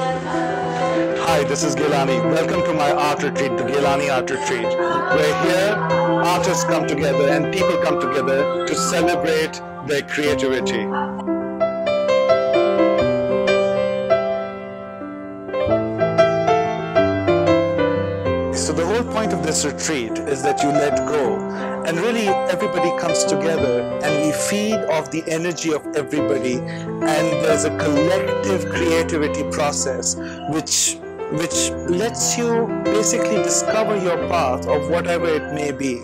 Hi, this is Gailani. Welcome to my art retreat, the Gailani Art Retreat, where here artists come together and people come together to celebrate their creativity. Whole point of this retreat is that you let go and really everybody comes together and we feed off the energy of everybody and there's a collective creativity process which which lets you basically discover your path of whatever it may be.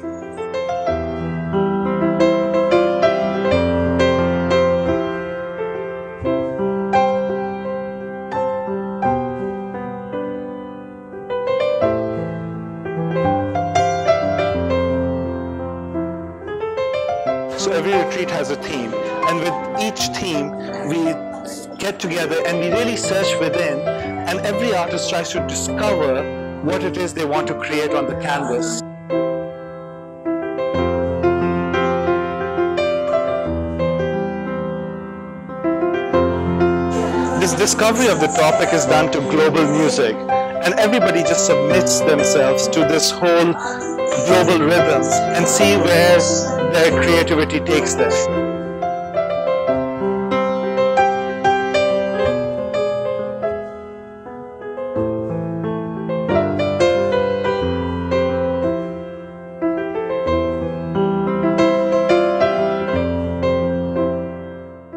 So every retreat has a theme, and with each theme, we get together and we really search within, and every artist tries to discover what it is they want to create on the canvas. This discovery of the topic is done to global music, and everybody just submits themselves to this whole global rhythms and see where their creativity takes them.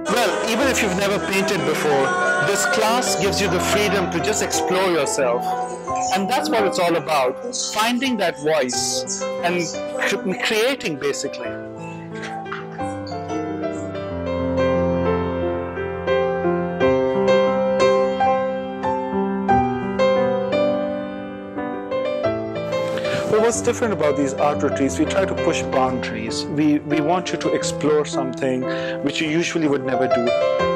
Well, even if you've never painted before, this class gives you the freedom to just explore yourself. And that's what it's all about finding that voice and cr- creating basically. What's different about these art retreats? We try to push boundaries. We, we want you to explore something which you usually would never do.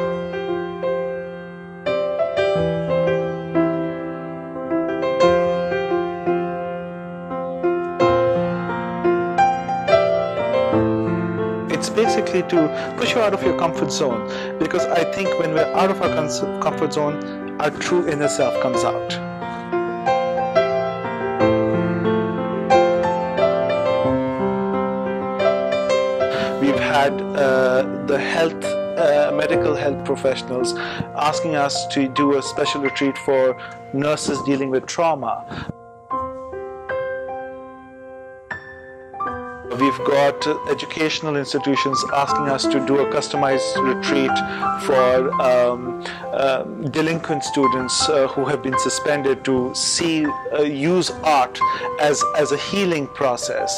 To push you out of your comfort zone because I think when we're out of our comfort zone, our true inner self comes out. We've had uh, the health, uh, medical health professionals asking us to do a special retreat for nurses dealing with trauma. We've got educational institutions asking us to do a customized retreat for um, uh, delinquent students uh, who have been suspended to see, uh, use art as, as a healing process.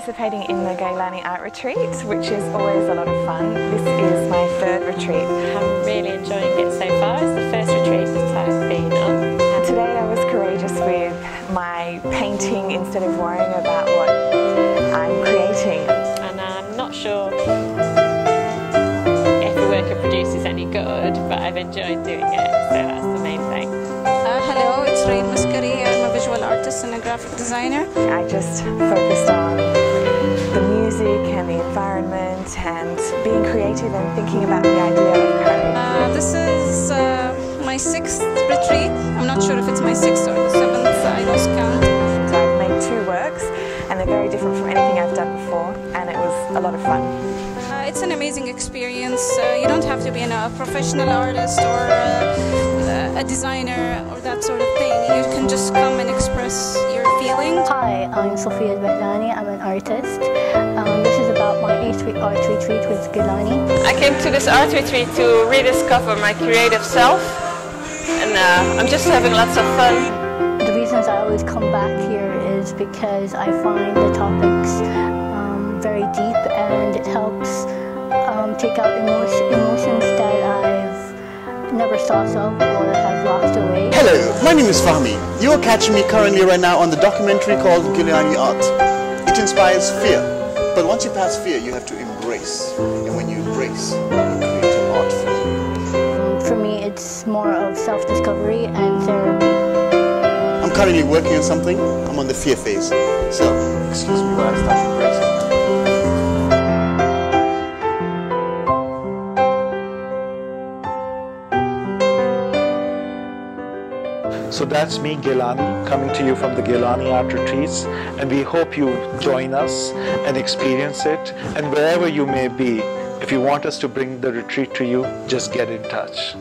Participating in the Gailani Art Retreat, which is always a lot of fun. This is my third retreat. I'm really enjoying it so far. It's the first retreat that I've been on. Today I was courageous with my painting instead of worrying about what I'm creating. And I'm not sure if the work I produce is any good, but I've enjoyed doing it, so that's the main thing. Uh, hello, it's Rain Maskari. I'm a visual artist and a graphic designer. I just focused on the music and the environment and being creative and thinking about the idea of courage. Uh, this is uh, my sixth retreat. I'm not sure if it's my sixth or the seventh. I lost count. So I've made two works and they're very different from anything I've done before and it was a lot of fun. Uh, it's an amazing experience. Uh, you don't have to be an, a professional artist or uh, a designer or that sort of thing. You can just come and express your feelings. Hi, I'm Sophia Behlani. I'm an artist. Um, art retreat with Gailani. I came to this art retreat to rediscover my creative self and uh, I'm just having lots of fun. The reasons I always come back here is because I find the topics um, very deep and it helps um, take out emotion, emotions that I've never thought of or have locked away. Hello, my name is Fahmi. You are catching me currently right now on the documentary called Gailani Art. It inspires fear, but once you pass fear, you have to embrace. And when you embrace, you create an art form. Um, For me, it's more of self-discovery and therapy. I'm currently working on something. I'm on the fear phase. So, excuse me while I start embracing. So that's me, Gailani, coming to you from the Gailani Art Retreats. And we hope you join us and experience it. And wherever you may be, if you want us to bring the retreat to you, just get in touch.